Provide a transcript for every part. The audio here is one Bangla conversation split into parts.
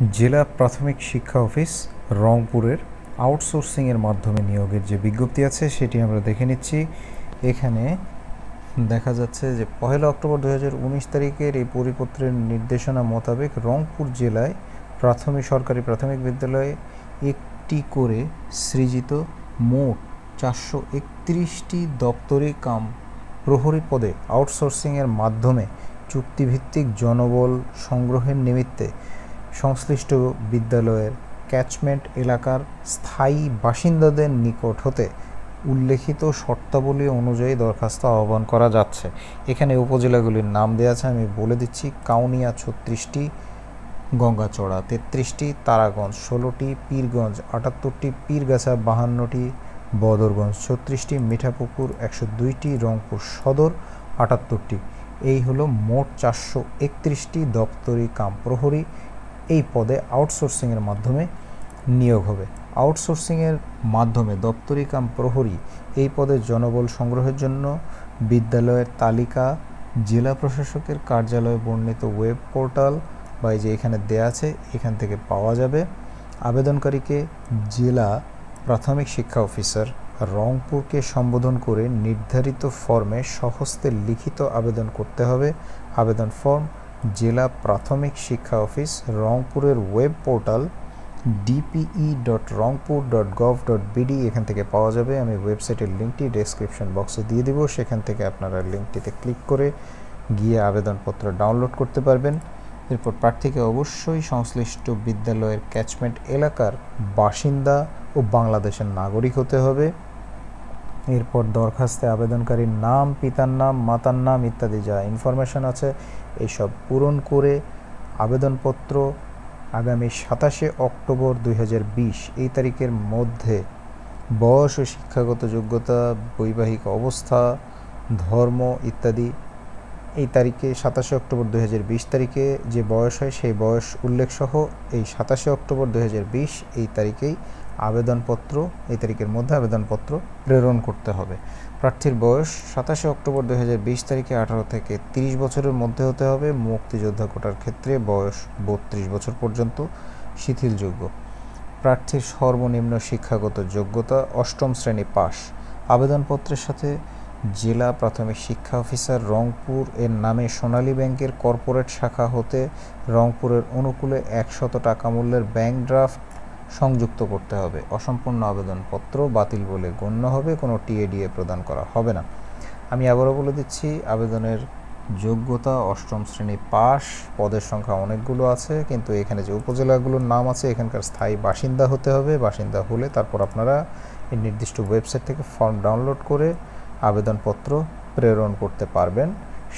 জেলা প্রাথমিক শিক্ষা অফিস রংপুরের আউটসোর্সিংয়ের মাধ্যমে নিয়োগের যে বিজ্ঞপ্তি আছে সেটি আমরা দেখে নিচ্ছি। এখানে দেখা যাচ্ছে যে পহেলা অক্টোবর দু হাজার উনিশ তারিখের এই পরিপত্রের নির্দেশনা মোতাবেক রংপুর জেলায় প্রাথমিক সরকারি প্রাথমিক বিদ্যালয়ে একটি করে সৃজিত মোট চারশো একত্রিশটি দপ্তরি কাম প্রহরী পদে আউটসোর্সিংয়ের মাধ্যমে চুক্তিভিত্তিক জনবল সংগ্রহের নিমিত্তে সংশ্লিষ্ট বিদ্যালয়ের ক্যাচমেন্ট এলাকার স্থায়ী বাসিন্দাদের নিকট হতে উল্লেখিত শর্তাবলী অনুযায়ী দরখাস্ত আহ্বান করা যাচ্ছে। এখানে উপজেলাগুলির নাম দেওয়া আছে, আমি বলে দিচ্ছি, কাউনিয়া ছত্রিশটি, গঙ্গাচড়া তেত্রিশটি, তারাগঞ্জ ষোলোটি, পীরগঞ্জ আটাত্তরটি, পীরগাছা বাহান্নটি, বদরগঞ্জ ছত্রিশটি, মিঠাপুকুর একশো দুইটি, রংপুর সদর আটাত্তরটি। এই হলো মোট চারশো একত্রিশটি দপ্তরি কাম প্রহরী এই পদে আউটসোর্সিংয়ের মাধ্যমে নিয়োগ হবে। আউটসোর্সিংয়ের মাধ্যমে দপ্তরি কাম প্রহরী এই পদে জনবল সংগ্রহের জন্য বিদ্যালয়ের তালিকা, জেলা প্রশাসকের কার্যালয়ে বর্ণিত ওয়েব পোর্টাল বা এই যে এখানে দেয়া আছে, এখান থেকে পাওয়া যাবে। আবেদনকারীকে জেলা প্রাথমিক শিক্ষা অফিসার রংপুরকে সম্বোধন করে নির্ধারিত ফর্মে সহস্তে লিখিত আবেদন করতে হবে। আবেদন ফর্ম জেলা প্রাথমিক শিক্ষা অফিস, রংপুরের web portal DPE dot Rangpur dot gov dot BD এখান থেকে পাওয়া যাবে। আমি ওয়েবসাইটের লিঙ্কটি ডেসক্রিপশন বক্সে দিয়ে দিব। সেখান থেকে আপনারা লিঙ্কটিতে ক্লিক করে গিয়ে আবেদনপত্র ডাউনলোড করতে পারবেন। এরপর প্রার্থীকে অবশ্যই সংশ্লিষ্ট বিদ্যালয়ের ক্যাচমেন্ট এলাকার বাসিন্দা ও বাংলাদেশের নাগরিক হতে হবে। এরপর দরখাস্তে আবেদনকারীর নাম, পিতার নাম, মাতার নাম ইত্যাদি যা ইনফরমেশন আছে এইসব পূরণ করে আবেদনপত্র আগামী সাতাশে অক্টোবর দু হাজার বিশ, এই তারিখের মধ্যে বয়স ও শিক্ষাগত যোগ্যতা, বৈবাহিক অবস্থা, ধর্ম ইত্যাদি, এই তারিখে সাতাশে অক্টোবর দুই হাজার বিশ তারিখে যে বয়স হয় সেই বয়স উল্লেখসহ এই সাতাশে অক্টোবর দু হাজার বিশ এই তারিখেই আবেদনপত্র, এই তারিখের মধ্যে আবেদনপত্র প্রেরণ করতে হবে। প্রার্থীর বয়স সাতাশে অক্টোবর দু হাজার বিশ তারিখে আঠারো থেকে ৩০ বছরের মধ্যে হতে হবে। মুক্তিযোদ্ধা কোটার ক্ষেত্রে বয়স বত্রিশ বছর পর্যন্ত শিথিলযোগ্য। প্রার্থীর সর্বনিম্ন শিক্ষাগত যোগ্যতা অষ্টম শ্রেণি পাস আবেদনপত্রের সাথে জেলা প্রাথমিক শিক্ষা অফিসার রংপুর এর নামে সোনালী ব্যাংকের কর্পোরেট শাখা হতে রংপুরের অনুকূলে একশত টাকা মূল্যের ব্যাংক ড্রাফট সংযুক্ত করতে হবে। অসম্পূর্ণ আবেদনপত্র বাতিল বলে গণ্য হবে, কোনো টিএডিএ প্রদান করা হবে না। আমি আবারও বলে দিচ্ছি, আবেদনের যোগ্যতা অষ্টম শ্রেণি পাস পদের সংখ্যা অনেকগুলো আছে, কিন্তু এখানে যে উপজেলাগুলোর নাম আছে, এখানকার স্থায়ী বাসিন্দা হতে হবে। বাসিন্দা হলে তারপর আপনারা এই নির্দিষ্ট ওয়েবসাইট থেকে ফর্ম ডাউনলোড করে আবেদনপত্র প্রেরণ করতে পারবেন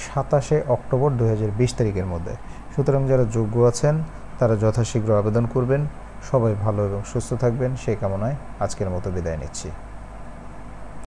সাতাশে অক্টোবর দু হাজার বিশ তারিখের মধ্যে। সুতরাং যারা যোগ্য আছেন, তারা যথাশীঘ্র আবেদন করবেন। সবাই ভালো এবং সুস্থ থাকবেন সেই কামনায় আজকের মতো বিদায় নিচ্ছি।